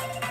up.